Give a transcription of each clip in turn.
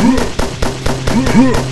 Huh!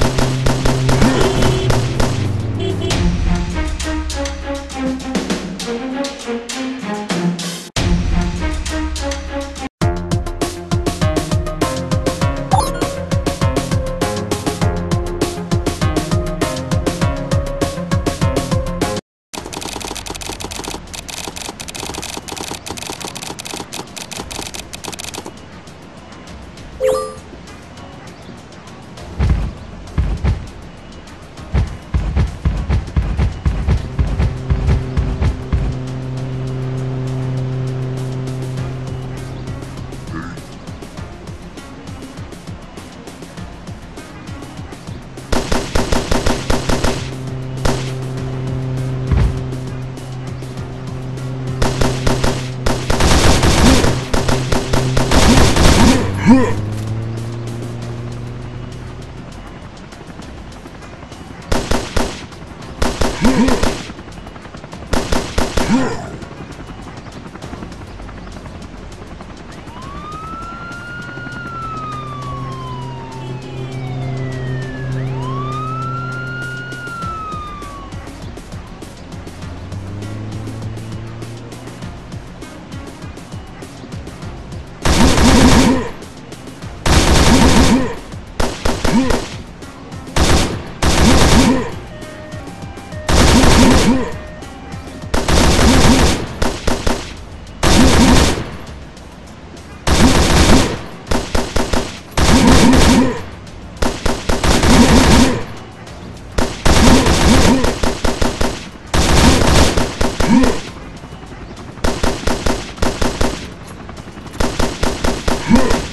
Huh?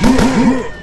Yeah.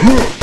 Huh!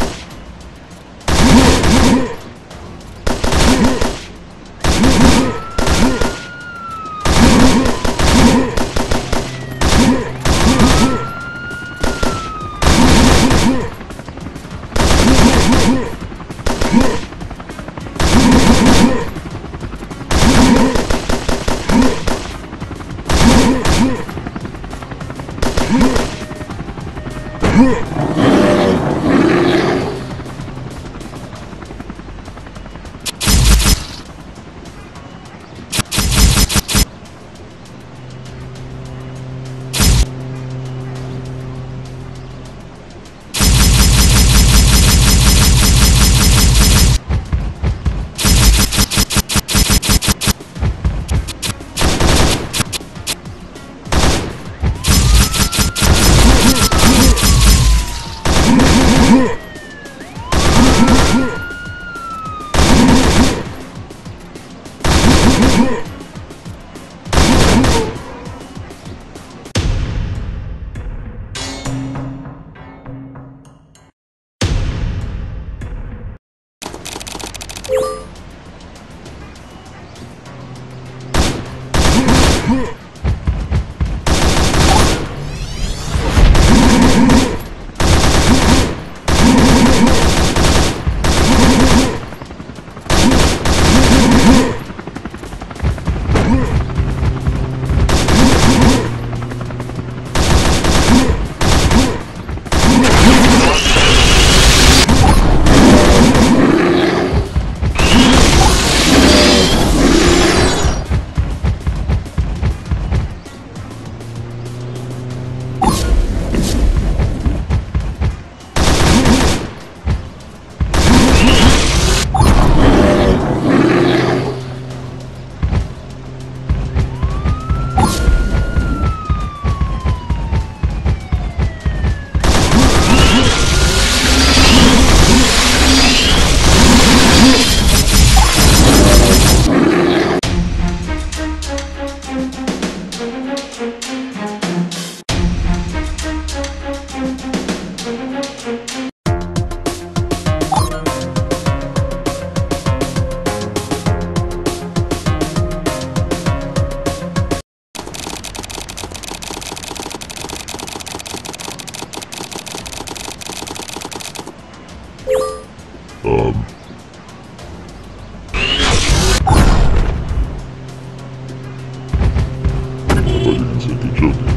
течет.